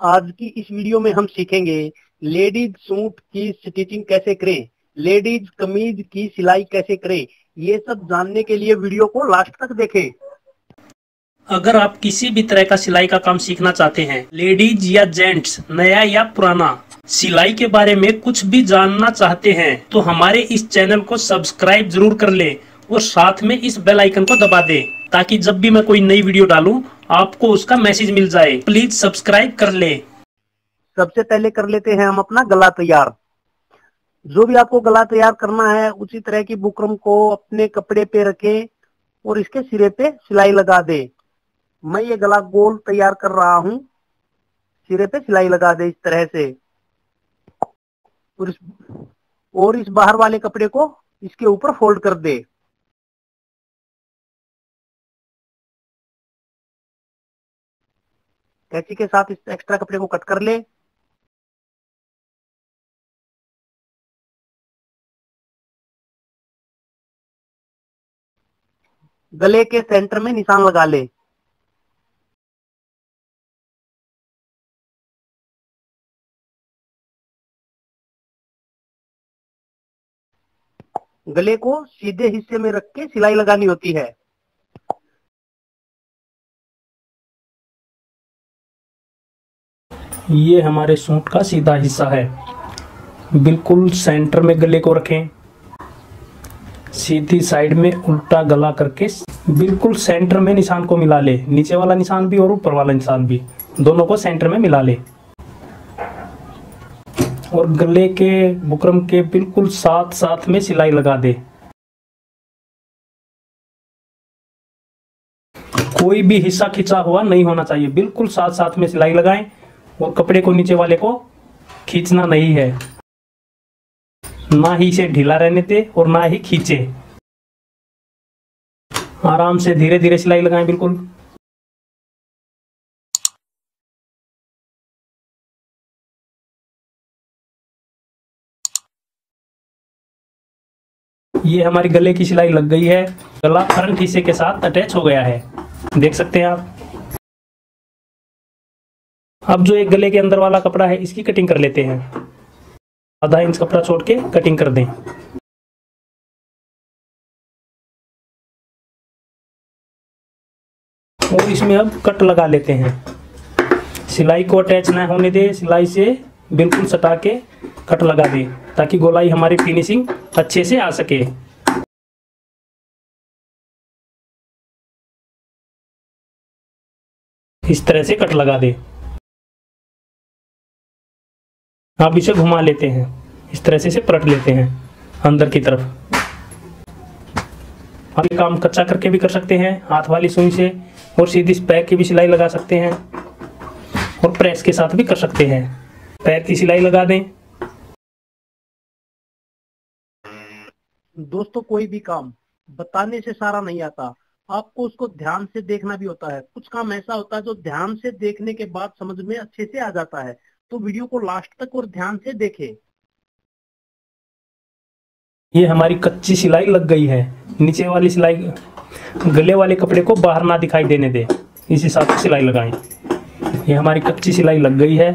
आज की इस वीडियो में हम सीखेंगे लेडीज़ सूट की स्टिचिंग कैसे करें, लेडीज़ कमीज की सिलाई कैसे करें, ये सब जानने के लिए वीडियो को लास्ट तक देखें। अगर आप किसी भी तरह का सिलाई का काम सीखना चाहते हैं, लेडीज़ या जेंट्स, नया या पुराना, सिलाई के बारे में कुछ भी जानना चाहते हैं तो हमारे इस चैनल को सब्सक्राइब ज़रूर कर ले और साथ में इस बेल आइकन को दबा दे, ताकि जब भी मैं कोई नई वीडियो डालूं, आपको उसका मैसेज मिल जाए। प्लीज़ सब्सक्राइब कर ले। सबसे पहले कर लेते हैं हम अपना गला तैयार। जो भी आपको गला तैयार करना है, उसी तरह की बुकरम को अपने कपड़े पे रखे और इसके सिरे पे सिलाई लगा दे। मैं ये गला गोल तैयार कर रहा हूँ। सिरे पे सिलाई लगा दे इस तरह से। और इस बाहर वाले कपड़े को इसके ऊपर फोल्ड कर दे। कैंची के साथ इस एक्स्ट्रा कपड़े को कट कर ले। गले के सेंटर में निशान लगा ले। गले को सीधे हिस्से में रख के सिलाई लगानी होती है। ये हमारे सूट का सीधा हिस्सा है। बिल्कुल सेंटर में गले को रखें। सीधी साइड में उल्टा गला करके बिल्कुल सेंटर में निशान को मिला ले। नीचे वाला निशान भी और ऊपर वाला निशान भी। दोनों को सेंटर में मिला ले। और गले के बुकरम के बिल्कुल साथ साथ में सिलाई लगा दे। कोई भी हिस्सा खिंचा हुआ नहीं होना चाहिए। बिल्कुल साथ साथ में सिलाई लगाएँ। और कपड़े को नीचे वाले को खींचना नहीं है। ना ही इसे ढीला रहने दे और ना ही खींचे। आराम से धीरे धीरे सिलाई लगाएँ, बिल्कुल। ये हमारी गले की सिलाई लग गई है। गला फ्रंट हिस्से के साथ अटैच हो गया है। देख सकते हैं आप। अब जो एक गले के अंदर वाला कपड़ा है, इसकी कटिंग कर लेते हैं। आधा इंच कपड़ा छोड़ के कटिंग कर दें। और इसमें अब कट लगा लेते हैं। सिलाई को अटैच ना होने दे, सिलाई से बिल्कुल सटा के कट लगा दे, ताकि गोलाई हमारी फिनिशिंग अच्छे से आ सके। इस तरह से कट लगा दे। आप इसे घुमा लेते हैं। इस तरह से इसे पलट लेते हैं, अंदर की तरफ़। आप ये काम कच्चा करके भी कर सकते हैं, हाथ वाली सुई से और सीधी पैर की भी सिलाई लगा सकते हैं और प्रेस के साथ भी कर सकते हैं। पैर की सिलाई लगा दें। दोस्तों, कोई भी काम बताने से सारा नहीं आता। आपको उसको ध्यान से देखना भी होता है। कुछ काम ऐसा होता है जो ध्यान से देखने के बाद समझ में अच्छे से आ जाता है। तो वीडियो को लास्ट तक और ध्यान से देखें। ये हमारी कच्ची सिलाई लग गई है। नीचे वाली सिलाई, गले वाले कपड़े को बाहर ना दिखाई देने दे। इस हिसाब से सिलाई लगाएँ। ये हमारी कच्ची सिलाई लग गई है।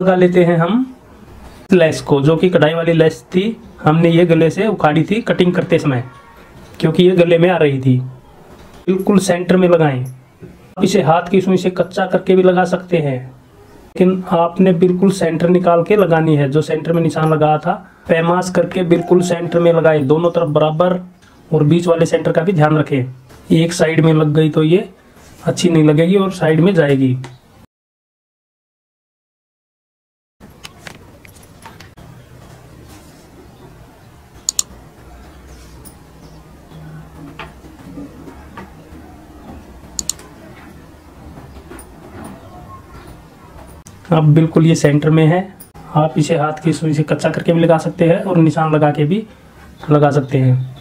लगा लेते हैं हम लेस को, जो कि कढ़ाई वाली लेस थी। हमने ये गले से उखाड़ी थी, कटिंग करते समय, क्योंकि ये गले में आ रही थी। बिल्कुल सेंटर में लगाएँ। आप इसे हाथ की सुई से कच्चा करके भी लगा सकते हैं। लेकिन आपने बिल्कुल सेंटर निकाल के लगानी है। जो सेंटर में निशान लगाया था, पैमास करके बिल्कुल सेंटर में लगाए। दोनों तरफ़ बराबर और बीच वाले सेंटर का भी ध्यान रखें। एक साइड में लग गई तो ये अच्छी नहीं लगेगी और साइड में जाएगी। अब बिल्कुल ये सेंटर में है। आप इसे हाथ की सुई से कच्चा करके भी लगा सकते हैं और निशान लगा के भी लगा सकते हैं।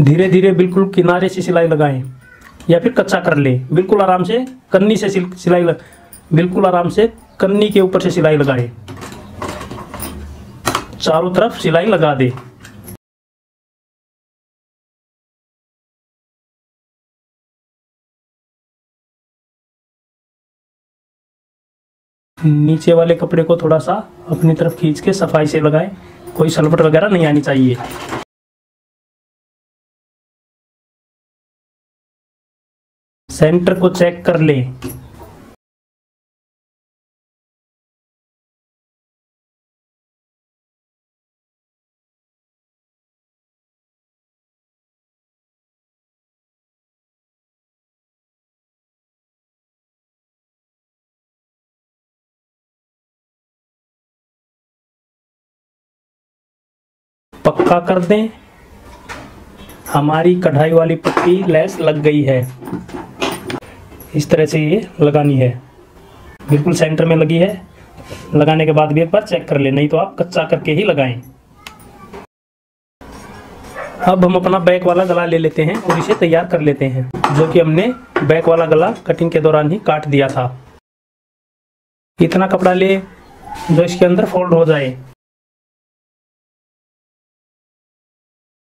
धीरे धीरे बिल्कुल किनारे से सिलाई लगाएँ या फिर कच्चा कर ले। बिल्कुल आराम से कन्नी से सिलाई लग बिल्कुल आराम से कन्नी के ऊपर से सिलाई लगाए। चारों तरफ़ सिलाई लगा दे। नीचे वाले कपड़े को थोड़ा सा अपनी तरफ़ खींच के सफ़ाई से लगाएँ। कोई सलवट वगैरह नहीं आनी चाहिए। सेंटर को चेक कर लें। पक्का कर दें। हमारी कढ़ाई वाली पट्टी लेस लग गई है। इस तरह से ये लगानी है। बिल्कुल सेंटर में लगी है। लगाने के बाद भी एक बार चेक कर ले, नहीं तो आप कच्चा करके ही लगाएँ। अब हम अपना बैक वाला गला ले लेते हैं और इसे तैयार कर लेते हैं, जो कि हमने बैक वाला गला कटिंग के दौरान ही काट दिया था। इतना कपड़ा ले, जो इसके अंदर फोल्ड हो जाए।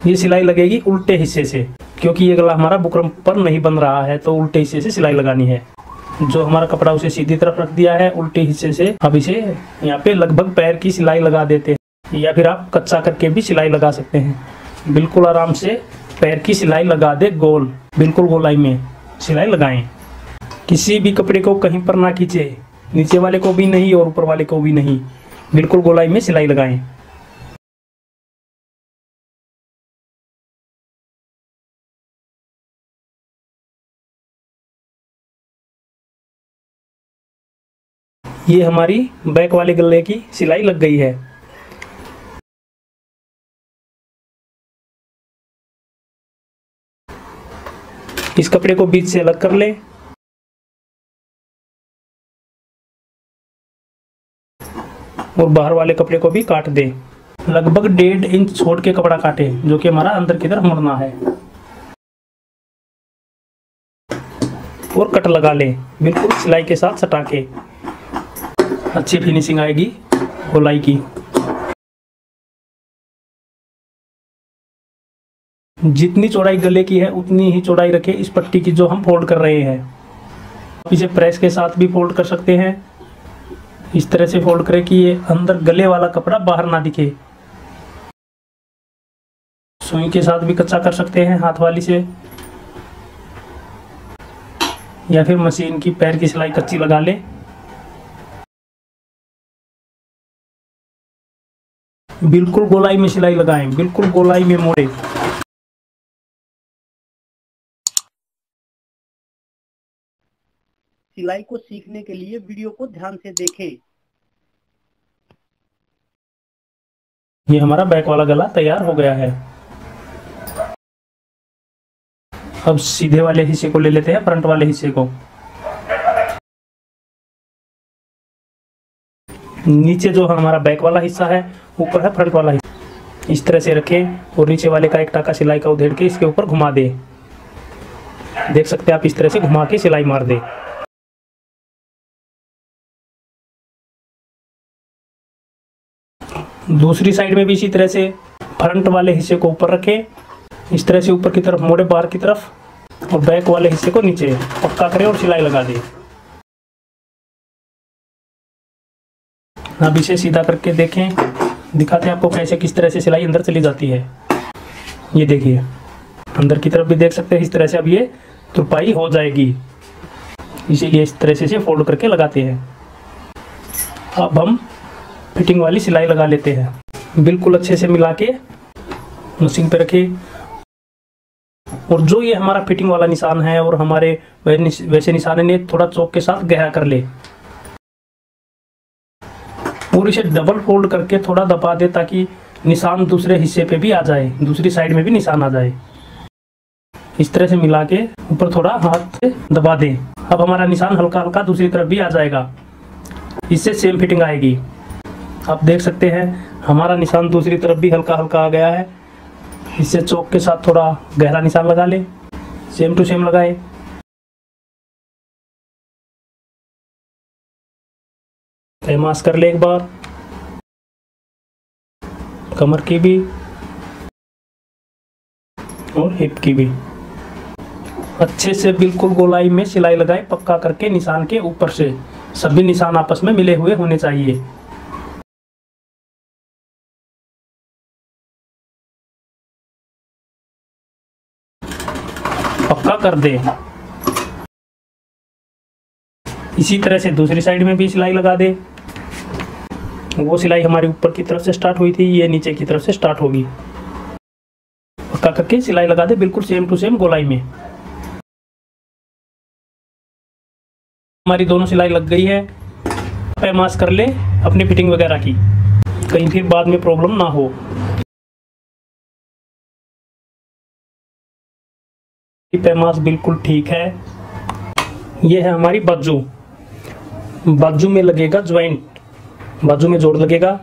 ये सिलाई लगेगी उल्टे हिस्से से, क्योंकि ये गला हमारा बुकरम पर नहीं बन रहा है तो उल्टे हिस्से से सिलाई लगानी है। जो हमारा कपड़ा उसे सीधी तरफ़ रख दिया है, उल्टे हिस्से से अब इसे यहाँ पे लगभग पैर की सिलाई लगा देते हैं, या फिर आप कच्चा करके भी सिलाई लगा सकते हैं। बिल्कुल आराम से पैर की सिलाई लगा दे, गोल, बिल्कुल गोलाई में सिलाई लगाएँ। किसी भी कपड़े को कहीं पर ना खींचे, नीचे वाले को भी नहीं और ऊपर वाले को भी नहीं, बिल्कुल गोलाई में सिलाई लगाएँ। ये हमारी बैक वाले गले की सिलाई लग गई है। इस कपड़े को बीच से अलग कर ले। और बाहर वाले कपड़े को भी काट दे। लगभग डेढ़ इंच छोड़ के कपड़ा काटे, जो कि हमारा अंदर की तरफ़ मुड़ना है। और कट लगा ले। बिल्कुल सिलाई के साथ सटा के। अच्छी फिनिशिंग आएगी गोलाई की। जितनी चौड़ाई गले की है, उतनी ही चौड़ाई रखें इस पट्टी की जो हम फोल्ड कर रहे हैं। आप इसे प्रेस के साथ भी फोल्ड कर सकते हैं। इस तरह से फोल्ड करें कि ये अंदर गले वाला कपड़ा बाहर ना दिखे। सुई के साथ भी कच्चा कर सकते हैं हाथ वाली से। या फिर मशीन की पैर की सिलाई कच्ची लगा ले। बिल्कुल गोलाई में सिलाई लगाएँ बिल्कुल गोलाई में मोड़े। सिलाई को सीखने के लिए वीडियो को ध्यान से देखें। ये हमारा बैक वाला गला तैयार हो गया है। अब सीधे वाले हिस्से को ले लेते हैं फ्रंट वाले हिस्से को। नीचे जो हमारा बैक वाला हिस्सा है ऊपर है, फ्रंट वाला हिस्सा। इस तरह से रखें और नीचे वाले का एक टाका सिलाई का उधेड़ के इसके ऊपर घुमा दे। देख सकते हैं आप इस तरह से घुमा के सिलाई मार दे। दूसरी साइड में भी इसी तरह से फ्रंट वाले हिस्से को ऊपर रखें। इस तरह से ऊपर की तरफ़, मोड़े बाहर की तरफ़ और बैक वाले हिस्से को नीचे पक्का करें और सिलाई लगा दें। अब इसे सीधा करके देखें। दिखाते हैं आपको कैसे, किस तरह से सिलाई अंदर चली जाती है। ये देखिए, अंदर की तरफ़ भी देख सकते हैं, इस तरह से अब ये तुरपाई हो जाएगी। इसीलिए इस तरह से इसे फोल्ड करके लगाते हैं। अब हम फिटिंग वाली सिलाई लगा लेते हैं। बिल्कुल अच्छे से मिला के मशीन पे रखे। और जो ये हमारा फिटिंग वाला निशान है और हमारे वैसे निशान ने थोड़ा चौक के साथ गहरा कर ले। और से डबल फोल्ड करके थोड़ा दबा दे ताकि निशान दूसरे हिस्से पे भी आ जाए, दूसरी साइड में भी निशान आ जाए। इस तरह से मिला के ऊपर थोड़ा हाथ से दबा दें। अब हमारा निशान हल्का हल्का दूसरी तरफ़ भी आ जाएगा। इससे सेम फिटिंग आएगी। आप देख सकते हैं, हमारा निशान दूसरी तरफ़ भी हल्का हल्का आ गया है। इससे चौक के साथ थोड़ा गहरा निशान लगा ले। सेम टू सेम लगाए। मास कर ले एक बार। कमर की भी और हिप की भी। अच्छे से बिल्कुल गोलाई में सिलाई लगाए, पक्का करके निशान के ऊपर से। सभी निशान आपस में मिले हुए होने चाहिए। पक्का कर दे। इसी तरह से दूसरी साइड में भी सिलाई लगा दे। वो सिलाई हमारी ऊपर की तरफ़ से स्टार्ट हुई थी, ये नीचे की तरफ़ से स्टार्ट होगी। पक्का करके सिलाई लगा दे, बिल्कुल सेम टू सेम गोलाई में। हमारी दोनों सिलाई लग गई है पैमास कर ले, अपनी फिटिंग वगैरह की। कहीं फिर बाद में प्रॉब्लम ना हो। पैमास बिल्कुल ठीक है। ये है हमारी बाजू। बाजू में लगेगा ज्वाइंट बाजू में जोड़ लगेगा।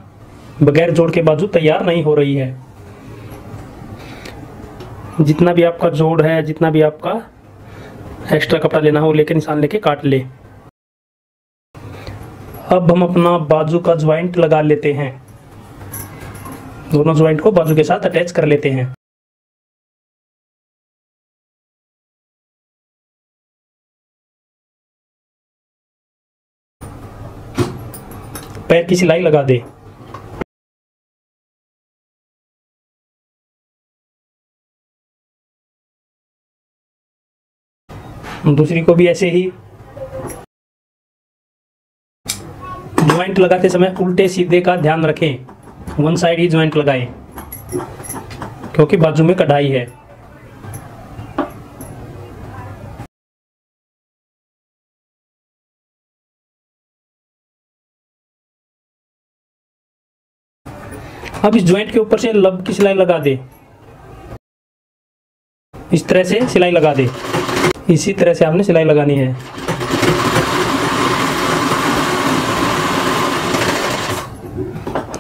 बगैर जोड़ के बाजू तैयार नहीं हो रही है। जितना भी आपका जोड़ है, जितना भी आपका एक्स्ट्रा कपड़ा लेना हो, लेके निशान लेके काट ले। अब हम अपना बाजू का ज्वाइंट लगा लेते हैं। दोनों ज्वाइंट को बाजू के साथ अटैच कर लेते हैं। की सिलाई लगा दे। दूसरी को भी ऐसे ही। ज्वाइंट लगाते समय उल्टे सीधे का ध्यान रखें। वन साइड ही ज्वाइंट लगाएँ, क्योंकि बाजू में कढ़ाई है। अब इस ज्वाइंट के ऊपर से लब की सिलाई लगा दे। इस तरह से सिलाई लगा दे। इसी तरह से आपने सिलाई लगानी है।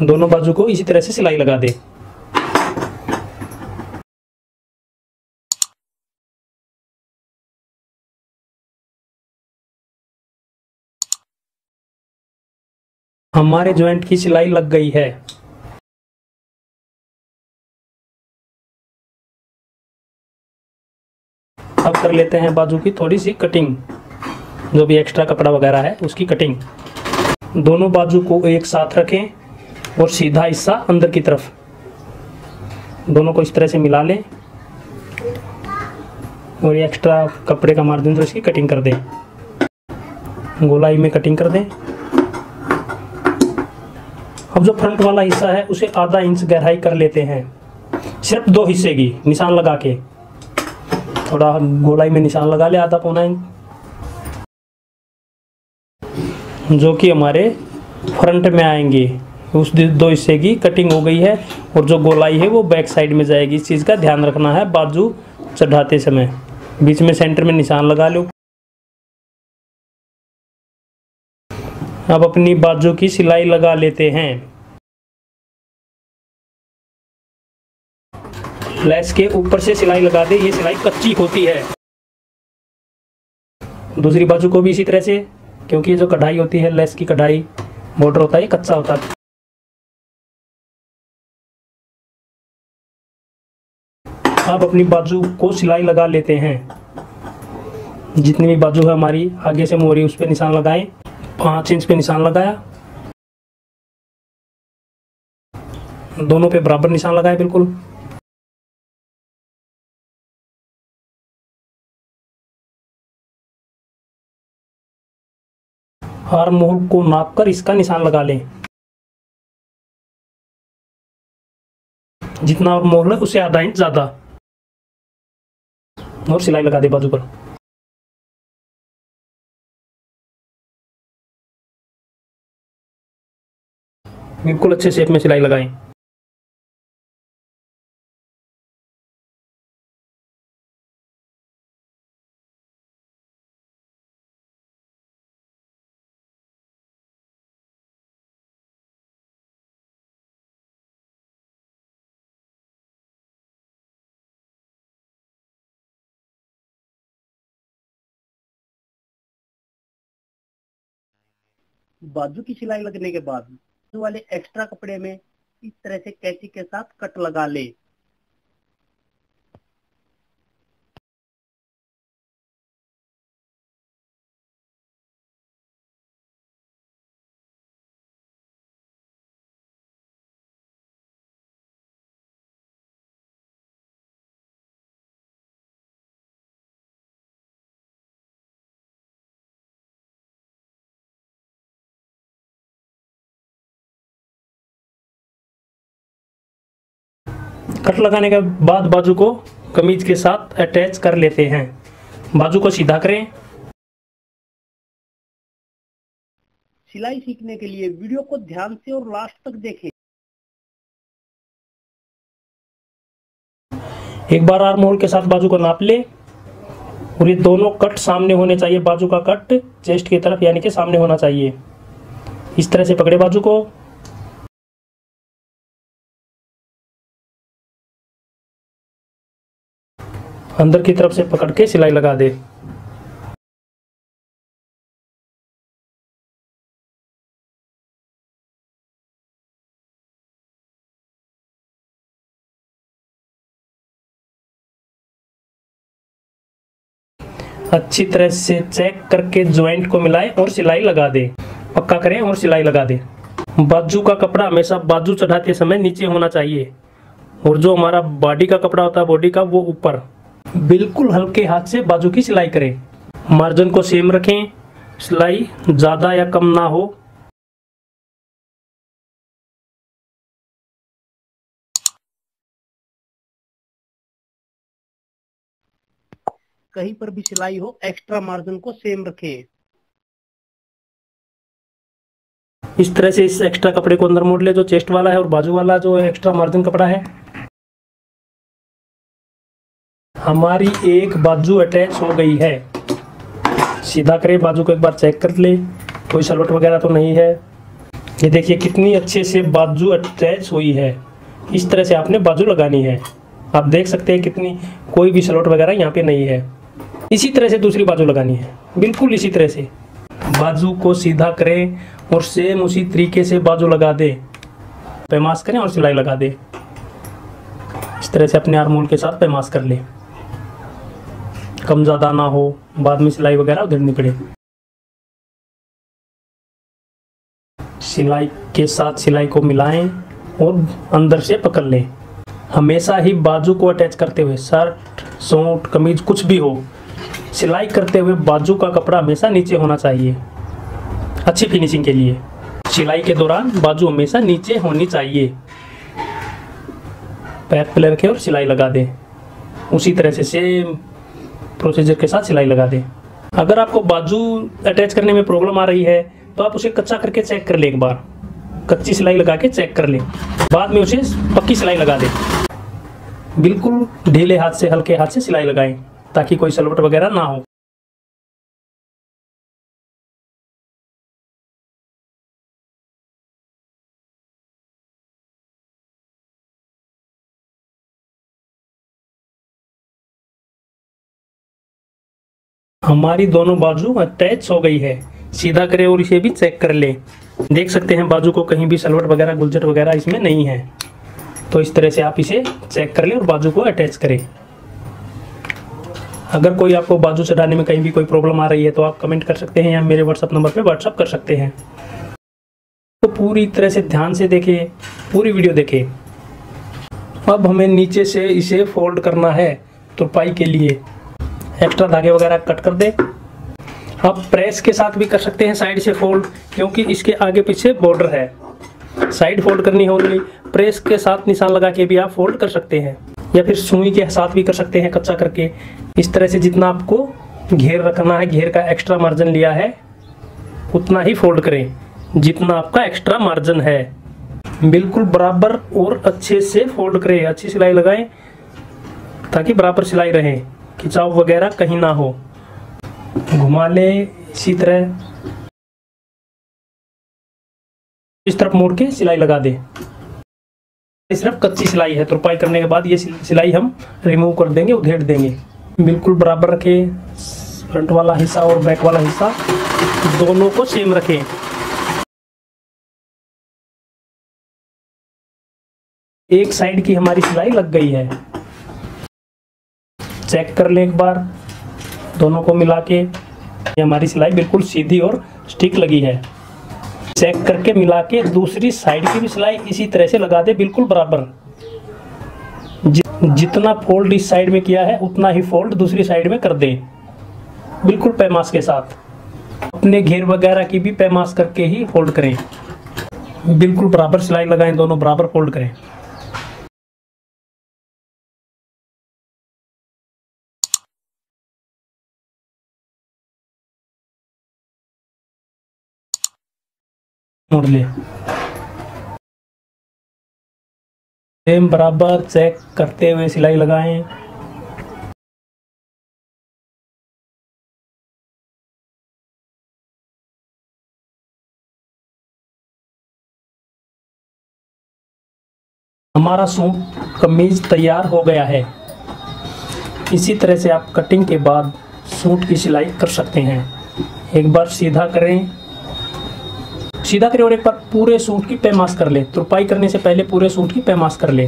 दोनों बाजू को इसी तरह से सिलाई लगा दे। हमारे ज्वाइंट की सिलाई लग गई है। कर लेते हैं बाजू की थोड़ी सी कटिंग जो भी एक्स्ट्रा कपड़ा वगैरह है, उसकी कटिंग दोनों बाजू को एक साथ रखें और सीधा हिस्सा अंदर की तरफ़। दोनों को इस तरह से मिला लें और ये एक्स्ट्रा कपड़े का मार्जिन से इसकी कटिंग कर दें। गोलाई में कटिंग कर दें। अब जो फ्रंट वाला हिस्सा है, उसे आधा इंच गहराई कर लेते हैं। सिर्फ़ दो हिस्से की, निशान लगा के। थोड़ा गोलाई में निशान लगा ले आधा पौना इंच। जो कि हमारे फ्रंट में आएँगे। उस दो हिस्से की कटिंग हो गई है और जो गोलाई है वो बैक साइड में जाएगी। इस चीज़ का ध्यान रखना है, बाजू चढ़ाते समय। बीच में सेंटर में निशान लगा लो। अब अपनी बाजू की सिलाई लगा लेते हैं। लेस के ऊपर से सिलाई लगा दे, ये सिलाई कच्ची होती है। दूसरी बाजू को भी इसी तरह से, क्योंकि जो कढ़ाई होती है, लेस की कढ़ाई बॉर्डर होता है कच्चा होता है। अब अपनी बाजू को सिलाई लगा लेते हैं। जितनी भी बाजू है हमारी, आगे से मोरी उस पर निशान लगाएँ, पाँच इंच पे निशान लगाया। दोनों पे बराबर निशान लगाए, बिल्कुल। हर मोल को नाप कर इसका निशान लगा लें। जितना और मोल है उससे आधा इंच ज़्यादा। और सिलाई लगा दे बाजू पर। बिल्कुल अच्छे शेप में सिलाई लगाएँ। बाजू की सिलाई लगने के बाद वाले एक्स्ट्रा कपड़े में इस तरह से कैची के साथ कट लगा ले। कट लगाने के बाद बाजू को कमीज के साथ अटैच कर लेते हैं। बाजू को सीधा करें। सिलाई सीखने के लिए वीडियो को ध्यान से और लास्ट तक देखें। एक बार आर्म होल के साथ बाजू को नाप ले। और ये दोनों कट सामने होने चाहिए। बाजू का कट चेस्ट की तरफ़ यानी कि सामने होना चाहिए। इस तरह से पकड़े बाजू को। अंदर की तरफ़ से पकड़ के सिलाई लगा दे। अच्छी तरह से चेक करके ज्वाइंट को मिलाएँ और सिलाई लगा दे। पक्का करें और सिलाई लगा दे। बाजू का कपड़ा हमेशा बाजू चढ़ाते समय नीचे होना चाहिए। और जो हमारा बॉडी का कपड़ा होता है बॉडी का, वो ऊपर। बिल्कुल हल्के हाथ से बाजू की सिलाई करें। मार्जिन को सेम रखें। सिलाई ज़्यादा या कम ना हो। कहीं पर भी सिलाई हो एक्स्ट्रा मार्जिन को सेम रखें। इस तरह से इस एक्स्ट्रा कपड़े को अंदर मोड़ ले जो चेस्ट वाला है और बाजू वाला जो एक्स्ट्रा मार्जिन कपड़ा है। हमारी एक बाजू अटैच हो गई है। सीधा करें, बाजू को एक बार चेक कर ले। कोई सलवट वगैरह तो नहीं है। ये देखिए, कितनी अच्छे से बाजू अटैच हुई है। इस तरह से आपने बाजू लगानी है। आप देख सकते हैं कितनी, कोई भी सलवट वगैरह यहाँ पे नहीं है। इसी तरह से दूसरी बाजू लगानी है। बिल्कुल इसी तरह से। बाजू को सीधा करें और सेम उसी तरीके से बाजू लगा दे। पैमास करें और सिलाई लगा दे। इस तरह से अपने आरमोल के साथ पैमास कर ले। कम ज़्यादा ना हो, बाद में सिलाई वगैरह उधरनी पड़े सिलाई के साथ सिलाई को मिलाएँ और अंदर से पकड़ लें। हमेशा ही बाजू को अटैच करते हुए, शर्ट, सूट, कमीज, कुछ भी हो, सिलाई करते हुए बाजू का कपड़ा हमेशा नीचे होना चाहिए, अच्छी फिनिशिंग के लिए। सिलाई के दौरान बाजू हमेशा नीचे होनी चाहिए। पैर पे रखें और सिलाई लगा दें। उसी तरह से सेम प्रोसीजर के साथ सिलाई लगा दें। अगर आपको बाजू अटैच करने में प्रॉब्लम आ रही है तो आप उसे कच्चा करके चेक कर लें एक बार। कच्ची सिलाई लगा के चेक कर लें। बाद में उसे पक्की सिलाई लगा दें। बिल्कुल ढीले हाथ से, हल्के हाथ से सिलाई लगाएँ, ताकि कोई सलवट वगैरह ना हो। हमारी दोनों बाजू अटैच हो गई है। सीधा करें और इसे भी चेक कर लें। देख सकते हैं बाजू को कहीं भी सलवट वगैरह, गुलजट वगैरह इसमें नहीं है। तो इस तरह से आप इसे चेक कर लें और बाजू को अटैच करें। अगर कोई आपको बाजू चढ़ाने में कहीं भी कोई प्रॉब्लम आ रही है तो आप कमेंट कर सकते हैं या मेरे व्हाट्सअप नंबर पर व्हाट्सअप कर सकते हैं। तो पूरी तरह से ध्यान से देखें, पूरी वीडियो देखें। अब हमें नीचे से इसे फोल्ड करना है, तुरपाई के लिए। एक्स्ट्रा धागे वगैरह कट कर दे। आप प्रेस के साथ भी कर सकते हैं साइड से फोल्ड क्योंकि इसके आगे पीछे बॉर्डर है। साइड फोल्ड करनी होगी प्रेस के साथ निशान लगा के भी आप फोल्ड कर सकते हैं। या फिर सुई के साथ भी कर सकते हैं कच्चा करके। इस तरह से जितना आपको घेर रखना है, घेर का एक्स्ट्रा मार्जिन लिया है, उतना ही फोल्ड करें, जितना आपका एक्स्ट्रा मार्जिन है। बिल्कुल बराबर और अच्छे से फोल्ड करें, अच्छी सिलाई लगाएँ, ताकि बराबर सिलाई रहे। खिंचाव वगैरह कहीं ना हो। घुमा ले इसी तरह। इस तरफ़ मोड़ के सिलाई लगा दे। सिर्फ़ कच्ची सिलाई है, तुरपाई करने के बाद ये सिलाई हम रिमूव कर देंगे, उधेड़ देंगे। बिल्कुल बराबर रखें फ्रंट वाला हिस्सा और बैक वाला हिस्सा, दोनों को सेम रखें। एक साइड की हमारी सिलाई लग गई है। चेक कर लें एक बार दोनों को मिला के। ये हमारी सिलाई बिल्कुल सीधी और स्टिक लगी है। चेक करके मिला के दूसरी साइड की भी सिलाई इसी तरह से लगा दे बिल्कुल बराबर। जि, जितना फोल्ड इस साइड में किया है उतना ही फोल्ड दूसरी साइड में कर दे। बिल्कुल पैमास के साथ। अपने घेर वगैरह की भी पैमास करके ही फोल्ड करें। बिल्कुल बराबर सिलाई लगाएँ दोनों बराबर फोल्ड करें। सेम बराबर चेक करते हुए सिलाई लगाएँ। हमारा सूट कमीज तैयार हो गया है। इसी तरह से आप कटिंग के बाद सूट की सिलाई कर सकते हैं। एक बार सीधा करें। सीधा करें और एक बार पूरे सूट की पैमास कर ले। तुरपाई करने से पहले पूरे सूट की पैमास कर ले।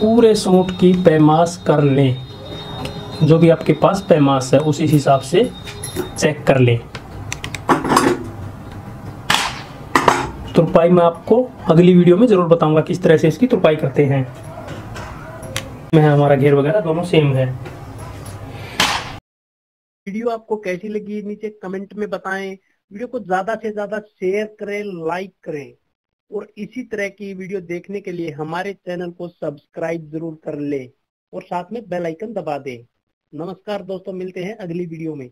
पूरे सूट की पैमास कर ले। जो भी आपके पास पैमास है, उसी हिसाब से चेक कर ले। तुरपाई मैं आपको अगली वीडियो में ज़रूर बताऊँगा किस तरह से इसकी तुरपाई करते हैं। में हमारा घेर वगैरह, दोनों सेम है। वीडियो आपको कैसी लगी, नीचे कमेंट में बताएँ। वीडियो को ज़्यादा से ज़्यादा शेयर करें लाइक करें। और इसी तरह की वीडियो देखने के लिए हमारे चैनल को सब्सक्राइब ज़रूर कर ले और साथ में बेल आइकन दबा दे। नमस्कार दोस्तों, मिलते हैं अगली वीडियो में।